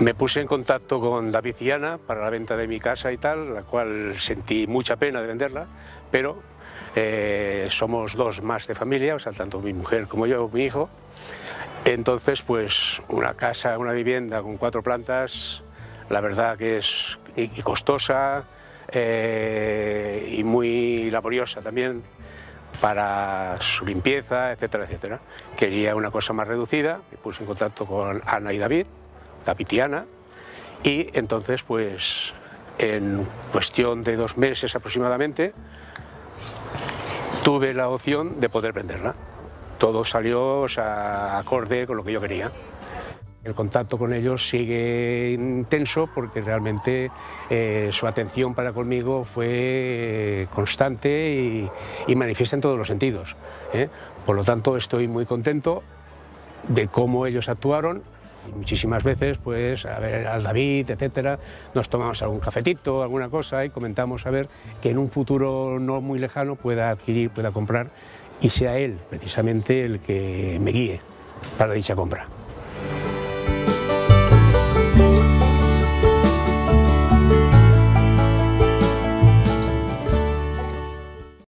Me puse en contacto con David y Ana para la venta de mi casa y tal, la cual sentí mucha pena de venderla, pero eh, somos dos más de familia, o sea, tanto mi mujer como yo, mi hijo. Entonces, pues una casa, una vivienda con cuatro plantas, la verdad que es costosa eh, y muy laboriosa también para su limpieza, etcétera, etcétera. Quería una cosa más reducida, me puse en contacto con Ana y David, David y entonces pues en cuestión de dos meses aproximadamente tuve la opción de poder venderla. Todo salió acorde con lo que yo quería. El contacto con ellos sigue intenso porque realmente eh, su atención para conmigo fue constante y, manifiesta en todos los sentidos. ¿eh? Por lo tanto, estoy muy contento de cómo ellos actuaron. Muchísimas veces, pues, a ver al David, etcétera, nos tomamos algún cafetito, alguna cosa y comentamos a ver que en un futuro no muy lejano pueda adquirir, pueda comprar y sea él precisamente el que me guíe para dicha compra.